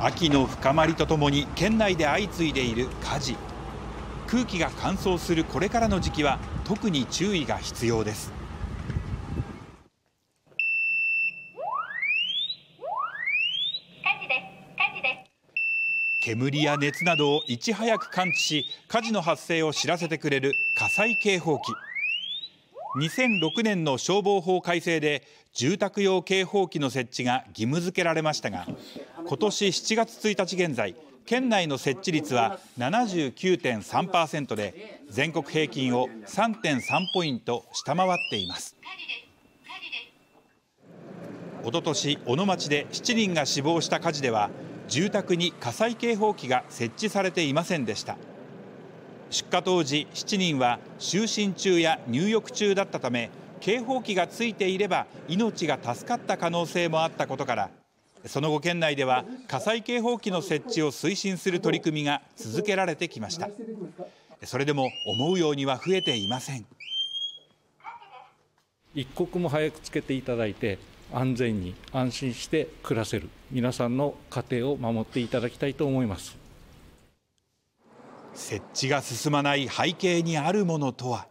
秋の深まりとともに県内で相次いでいる火事。空気が乾燥するこれからの時期は特に注意が必要です。煙や熱などをいち早く感知し火事の発生を知らせてくれる火災警報器。2006年の消防法改正で住宅用警報器の設置が義務付けられましたが今年7月1日現在県内の設置率は79.3%で全国平均を3.3ポイント下回っています。おととし小野町で7人が死亡した火事では住宅に火災警報器が設置されていませんでした。出火当時7人は就寝中や入浴中だったため警報器がついていれば命が助かった可能性もあったことからその後県内では火災警報器の設置を推進する取り組みが続けられてきました。それでも思うようには増えていません。一刻も早くつけていただいて安全に安心して暮らせる。皆さんの家庭を守っていただきたいと思います。設置が進まない背景にあるものとは？